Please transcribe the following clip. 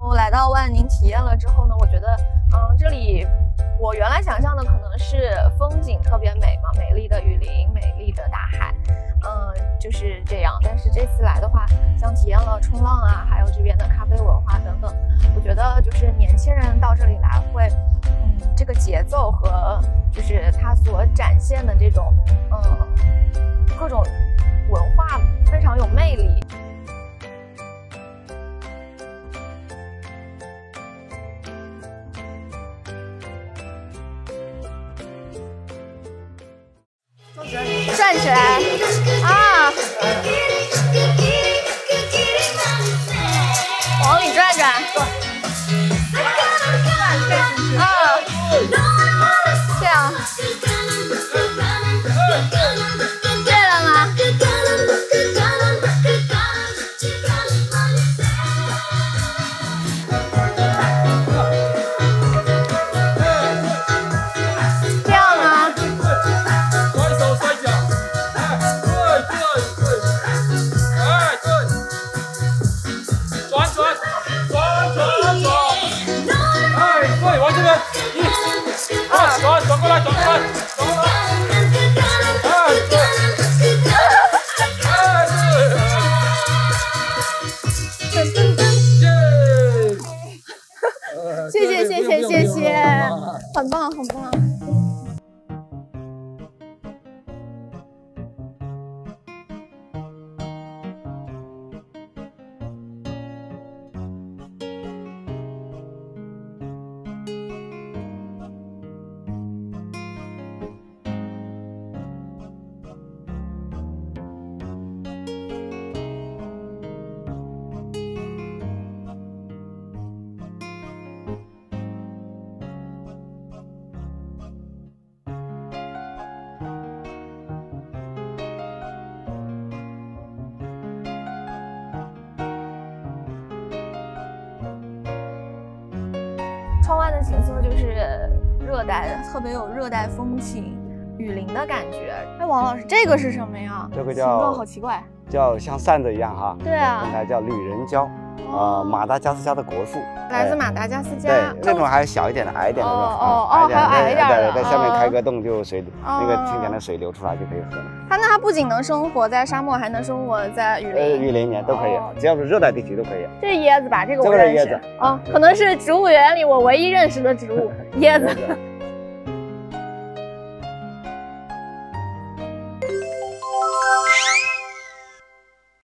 我来到万宁体验了之后呢，我觉得，嗯，这里我原来想象的可能是风景特别美嘛，美丽的雨林，美丽的大海，嗯，就是这样。但是这次来的话，像体验了冲浪啊，还有这边的咖啡文化等等，我觉得就是年轻人到这里来会，嗯，这个节奏和就是它所展现的这种，嗯，各种站起来。谢谢谢谢谢谢，很棒很棒。窗外的景色就是热带的，特别有热带风情、雨林的感觉。哎，王老师，这个是什么呀？这个叫形状好奇怪。叫像扇子一样哈。对啊应该叫旅人蕉，哦呃，马达加斯加的国树。来自哎马达加斯加。对，那种还小一点的、矮一点的那种哦哦还有矮一点的在下面哦开个洞就水那个哦清甜的水流出来就可以喝了。它那它不仅能生活在沙漠，还能生活在雨林呃，林。雨林里面都可以哦，只要是热带地区都可以。这是椰子吧？这个我认识。这个是椰子哦，可能是植物园里我唯一认识的植物，椰子。